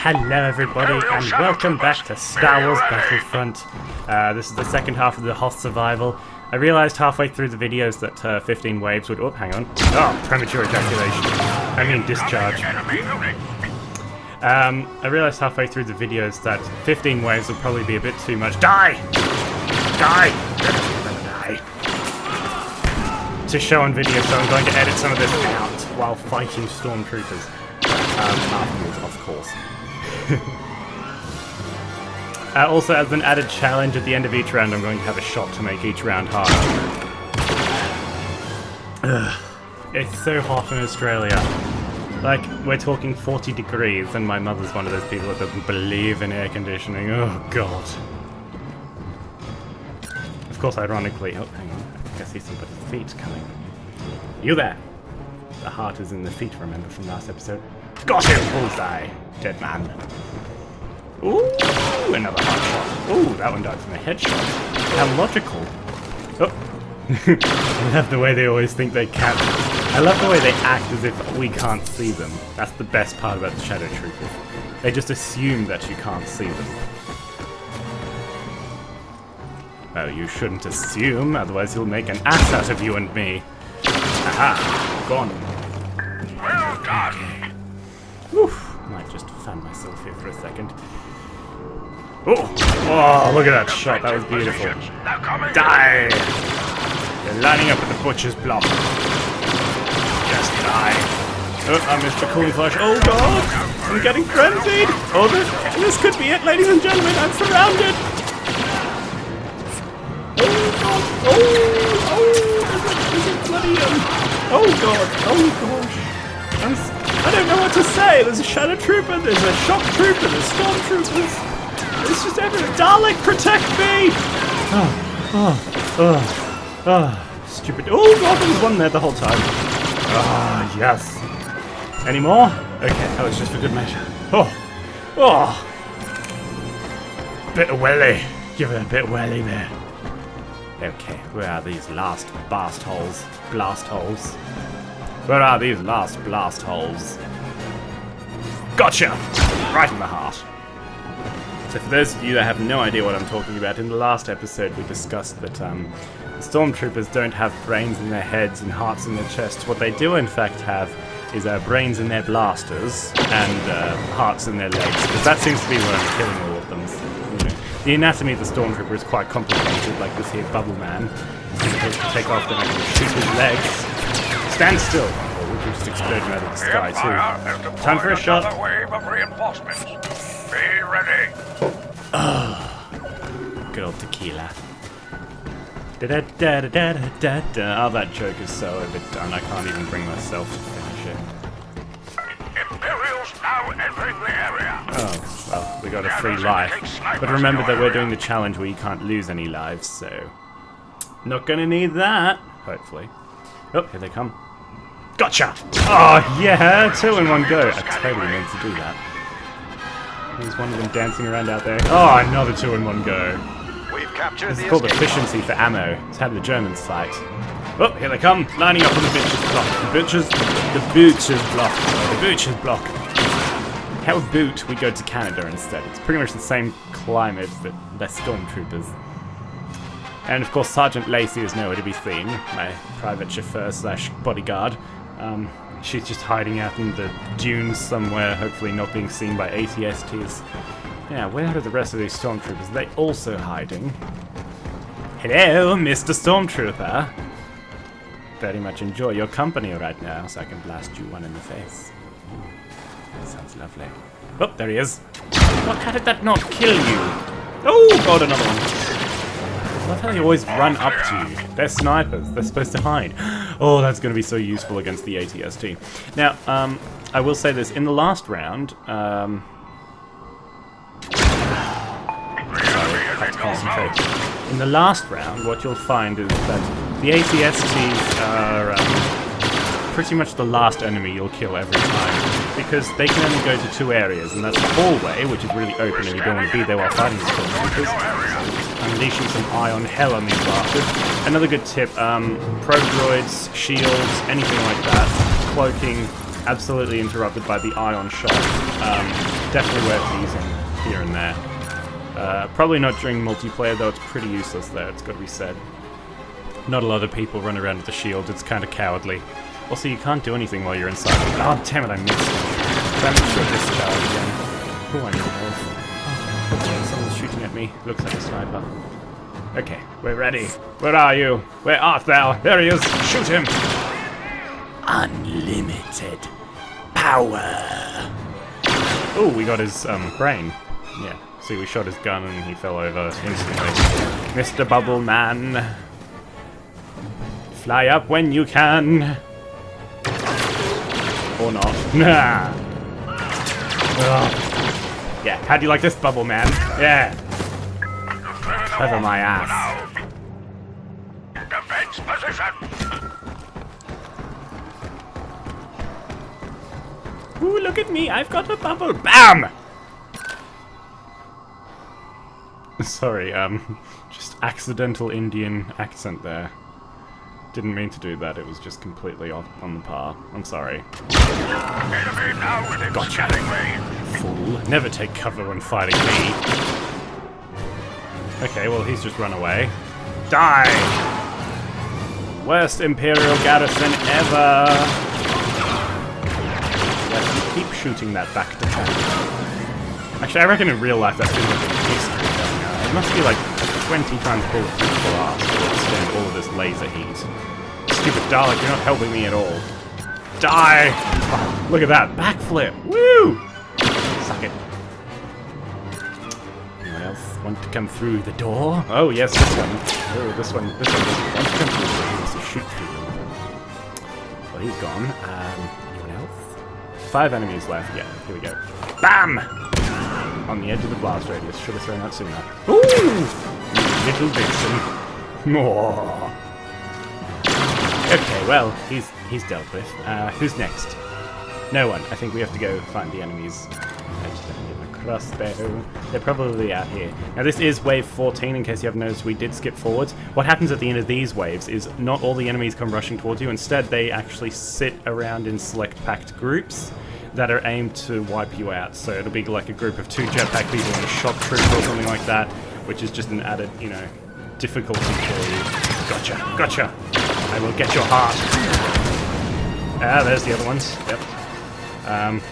Hello everybody and welcome back to Star Wars Battlefront. Uh, this is the second half of the Hoth Survival. I realised halfway through the videos that uh, 15 waves would... Oh, hang on. Oh, premature ejaculation. I mean discharge. Um, I realised halfway through the videos that 15 waves would probably be a bit too much. Die! Die! Die! To show on video, so I'm going to edit some of this out while fighting stormtroopers. Um, afterwards, of course. uh, also, as an added challenge at the end of each round, I'm going to have a shot to make each round harder. It's so hot in Australia. Like, we're talking 40 degrees, and my mother's one of those people that doesn't believe in air conditioning. Oh, God. Of course, ironically... Oh, hang on. I I see somebody's feet coming. You there! The heart is in the feet, remember, from last episode. Got him! Bullseye! Dead man. Ooh, another hot shot. Ooh, that one died from a headshot. How logical. Oh. I love the way they always think they can't. I love the way they act as if we can't see them. That's the best part about the Shadow Troopers. They just assume that you can't see them. Well, you shouldn't assume, otherwise he'll make an ass out of you and me. Aha! Gone. Well done. Oof. Might just fan myself here for a second. Oh! Oh, look at that shot. That was beautiful. Die! They're lining up at the butcher's block. Just die. Oh, I missed the cool flash. Oh god! I'm getting frenzied! Oh, this, this could be it, ladies and gentlemen. I'm surrounded! Oh god! Oh! Oh! There's a, there's a bloody, um... Oh god! Oh gosh! I'm, I don't know what to say. There's a shadow trooper, there's a shock trooper, there's storm stormtroopers. It's just everywhere. Dalek, protect me! Oh, oh, oh, oh, stupid. Oh god, there was one there the whole time. Ah, yes. Any more? Okay, that was just for good measure. Oh, oh. Bit of welly. Give it a bit of welly there. Okay, where are these last blast holes? Blast holes. Where are these last blast holes? Gotcha! Right in the heart. So for those of you that have no idea what I'm talking about, in the last episode we discussed that um, stormtroopers don't have brains in their heads and hearts in their chests. What they do in fact have is uh, brains in their blasters and uh, hearts in their legs, because that seems to be where I'm killing all of them. So, you know, the anatomy of the stormtrooper is quite complicated, like this here bubble man. You have to take off, can shoot his legs. Stand still! Or we can just explode out of the sky too. Time for a shot. wave of reinforcements. Be ready. Ah. Good old tequila. Da da da da da da da. Oh, that joke is so overdone. I can't even bring myself to finish it. Imperials now entering the area. Oh, well, we got a free life. But remember that we're doing the challenge where you can't lose any lives, so... Not gonna need that, hopefully. Oh, here they come. Gotcha! Oh, yeah! Two in one go. I totally meant to do that. There's one of them dancing around out there. Oh, another two in one go. We've captured This is called efficiency for ammo. It's how the Germans fight. Oh, here they come, lining up on the bitches block. The bitches, the butchers block. The butchers block. Hell boot, we go to Canada instead. It's pretty much the same climate, but less stormtroopers. And of course, Sergeant Lacie is nowhere to be seen. My private chauffeur slash bodyguard. Um, she's just hiding out in the dunes somewhere, hopefully not being seen by ATSTs. Yeah, where are the rest of these stormtroopers? Are they also hiding? Hello, Mr. Stormtrooper. Very much enjoy your company right now, so I can blast you one in the face. That sounds lovely. Oh, there he is. What? How did that not kill you? Oh, God, another one. I love how they always run up to you. They're snipers. They're supposed to hide. Oh, that's going to be so useful against the ATST. Now, um, I will say this. In the last round, um, Sorry, I concentrate. In the last round, what you'll find is that the ATSTs are um, pretty much the last enemy you'll kill every time. Because they can only go to two areas, and that's the hallway, which is really open and you don't want to be there while fighting the stormtroopers. Unleashing some ion hell on these bastards. Another good tip, um, probe droids, shields, anything like that, cloaking, absolutely interrupted by the ion shot. Um, definitely worth using here and there. Uh, probably not during multiplayer, though it's pretty useless there, it's got to be said. Not a lot of people run around with the shield, it's kind of cowardly. Also, you can't do anything while you're inside. Oh, damn it, I missed. I Damage short discharge again. Oh, I need health. Okay, someone's shooting at me. Looks like a sniper. Okay, we're ready. Where are you? Where art thou? There he is! Shoot him! Unlimited power! Oh, we got his um, brain. Yeah, see, we shot his gun and he fell over instantly. Mr. Bubble Man. Fly up when you can. Or not. Nah. Ugh. Yeah, how do you like this, Bubble Man? Yeah. Cover my ass. Defense position. Ooh, look at me, I've got a bubble. BAM! Sorry, um, just accidental Indian accent there. Didn't mean to do that, it was just completely off on the par. I'm sorry. Enemy now within Gotcha. Fool. Never take cover when fighting me. Okay, well, he's just run away. Die! Worst Imperial garrison ever! Keep shooting that back to camp. Actually, I reckon in real life that's been like a on. It must be like 20 times bulletproof glass to withstand all of this laser heat. Stupid Dalek, you're not helping me at all. Die! Oh, look at that, backflip! Woo! Suck it. Anyone else want to come through the door? Oh, yes, this one. Oh, this one. This one doesn't want to come through. He wants to shoot through them. Well, he's gone. Um, anyone else? Five enemies left. Yeah, here we go. BAM! On the edge of the blast radius. Should have thrown that sooner. Ooh! Little vixen. More. Okay, well, he's he's dealt with. Uh, who's next? No one. I think we have to go find the enemies. A crossbow. They're probably out here. Now this is wave 14, in case you haven't noticed we did skip forwards. What happens at the end of these waves is not all the enemies come rushing towards you. Instead, they actually sit around in select packed groups that are aimed to wipe you out. So it'll be like a group of two jetpack people and a shock trooper or something like that, which is just an added, you know, difficulty for you. Gotcha, gotcha. I will get your heart. Ah, there's the other ones. Yep. Um,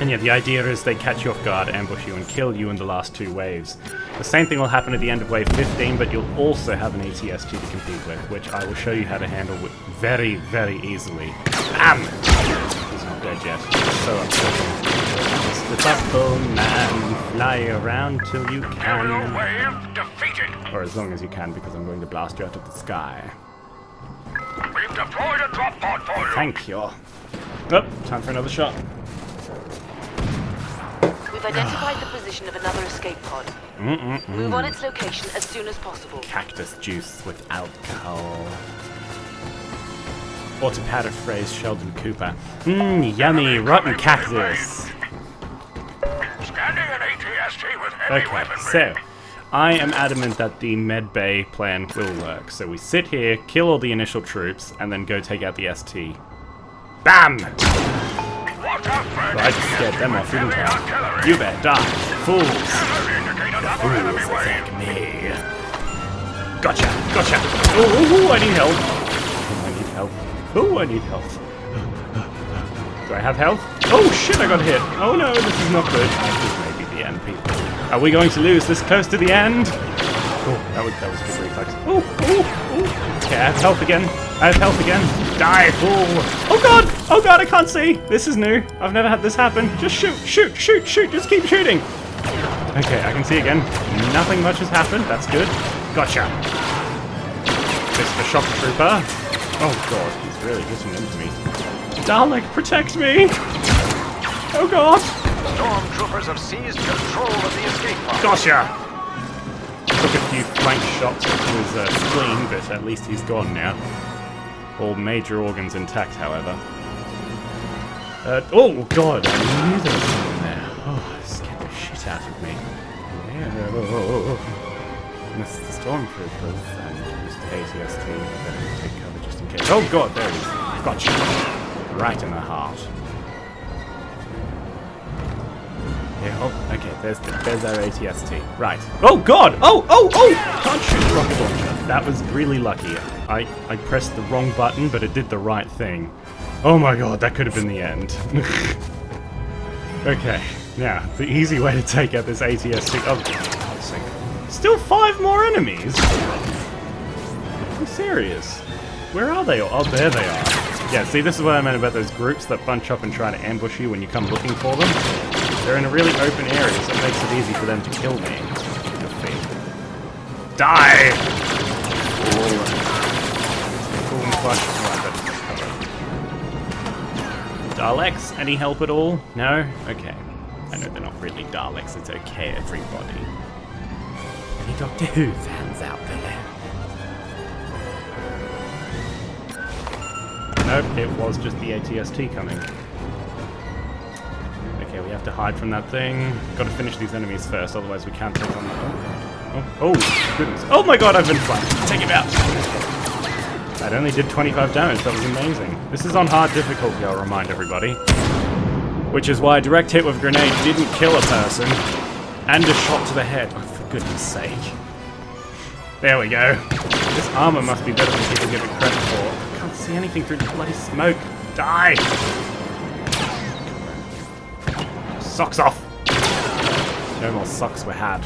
and yeah, the idea is they catch you off guard, ambush you, and kill you in the last two waves. The same thing will happen at the end of wave 15, but you'll also have an ATST to compete with, which I will show you how to handle very, very easily. Bam! He's not dead yet. So upsetting. The bubble man, fly around till you Aerial can. wave defeated. Or as long as you can, because I'm going to blast you out of the sky. We've deployed a drop pod for you. Thank you. Oh, time for another shot. We've identified the position of another escape pod. Move on its location as soon as possible. Cactus juice with alcohol. Or to paraphrase Sheldon Cooper. Mmm, yummy, rotten cactus. Okay, so I am adamant that the med bay plan will work. So we sit here, kill all the initial troops, and then go take out the ST. BAM! Watch out for an Well, I just scared them off, didn't I? You better die, fools! That Fools attack me. Gotcha, gotcha. Oh, oh, oh, I need help. I need help. Oh, I need help. Do I have health? Oh shit, I got hit. Oh no, this is not good. This may be the end, people. Are we going to lose this close to the end? Oh, that was that was a good reflex. Oh, oh, oh. Okay, I have health again. I have health again. Die, fool! Oh god! Oh god, I can't see! This is new. I've never had this happen. Just shoot, shoot, shoot, shoot, just keep shooting! Okay, I can see again. Nothing much has happened. That's good. Gotcha. Mr. Shock Trooper. Oh god, he's really hitting into me. Dalek, protect me! Oh god! Stormtroopers have seized control of the escape pod. Gotcha! Took a few flank shots to his uh, spleen, but at least he's gone now. All major organs intact, however. Uh, oh god, I knew there was someone there. Oh, it scared the shit out of me. No. This is the stormtroopers and used ATST. Better take cover just in case. Oh god, there he is. Gotcha. Right in the heart. Yeah, oh, okay, there's, the, there's our ATST. Right. Oh, God! Oh, oh, oh! Can't shoot rocket launcher. That was really lucky. I, I pressed the wrong button, but it did the right thing. Oh my god, that could have been the end. okay, now, the easy way to take out this ATST... Oh. Still five more enemies? You serious? Where are they? Oh, there they are. Yeah, see, this is what I meant about those groups that bunch up and try to ambush you when you come looking for them. They're in a really open area, so it makes it easy for them to kill me. Die! Daleks, any help at all? No? Okay. I know they're not really Daleks, it's okay, everybody. Any Doctor Who fans out there? Nope, it was just the ATST coming. Okay, we have to hide from that thing. Gotta finish these enemies first, otherwise we can't take on the... Oh, oh, oh, goodness. Oh my god, I've been flanked. Take him out. That only did 25 damage, that was amazing. This is on hard difficulty, I'll remind everybody. Which is why a direct hit with grenade didn't kill a person, and a shot to the head. Oh, for goodness sake. There we go. This armor must be better than people give it credit for I can't see anything through the bloody smoke. Die! Socks off! No more socks were had.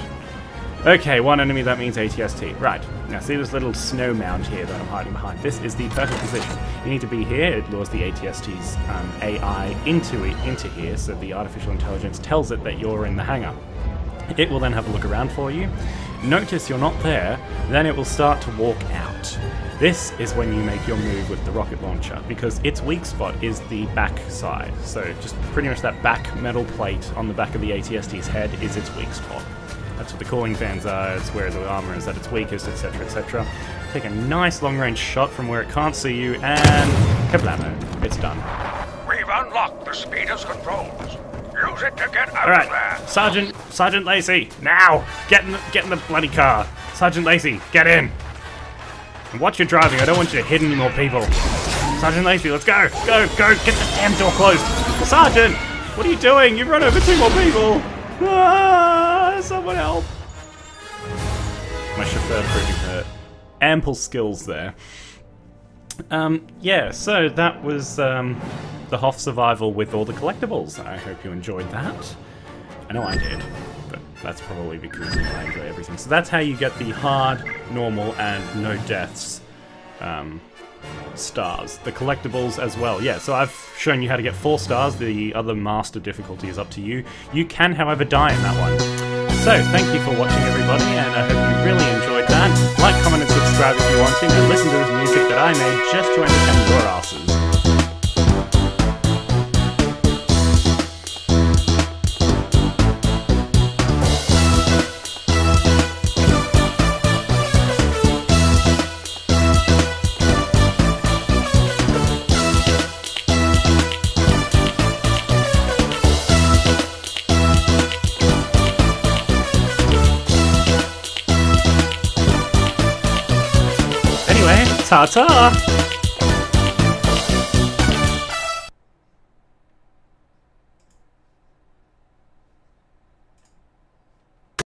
Okay, one enemy, that means ATST. Right, now see this little snow mound here that I'm hiding behind? This is the perfect position. You need to be here, it lures the ATST's um, AI into, it, into here, so the artificial intelligence tells it that you're in the hangar. It will then have a look around for you. Notice you're not there, then it will start to walk out. This is when you make your move with the rocket launcher, because its weak spot is the back side. So just pretty much that back metal plate on the back of the ATST's head is its weak spot. That's what the cooling fans are, it's where the armor is at its weakest, etc, etc. Take a nice long-range shot from where it can't see you, and kablamo, it's done. We've unlocked the speeders controls. Use it to get out All right, of there. Sergeant, Sergeant Lacie, now! Get in, the, get in the bloody car. Sergeant Lacie, get in! And watch your driving, I don't want you to hit any more people. Sergeant Lacie, let's go! Go, go, get the damn door closed! Sergeant! What are you doing? You've run over two more people! Ah, someone help! My chauffeur proving hurt. Ample skills there. Um, yeah, so that was um, the Hoth survival with all the collectibles. I hope you enjoyed that. I know I did, but that's probably because I enjoy everything. So that's how you get the hard, normal, and no deaths um, stars. The collectibles as well. Yeah, so I've shown you how to get four stars. The other master difficulty is up to you. You can, however, die in that one. So, thank you for watching, everybody, and I hope you really enjoyed that. Like, comment, and subscribe if you want to, and listen to this music that I made just to entertain your asses. Ta-ta!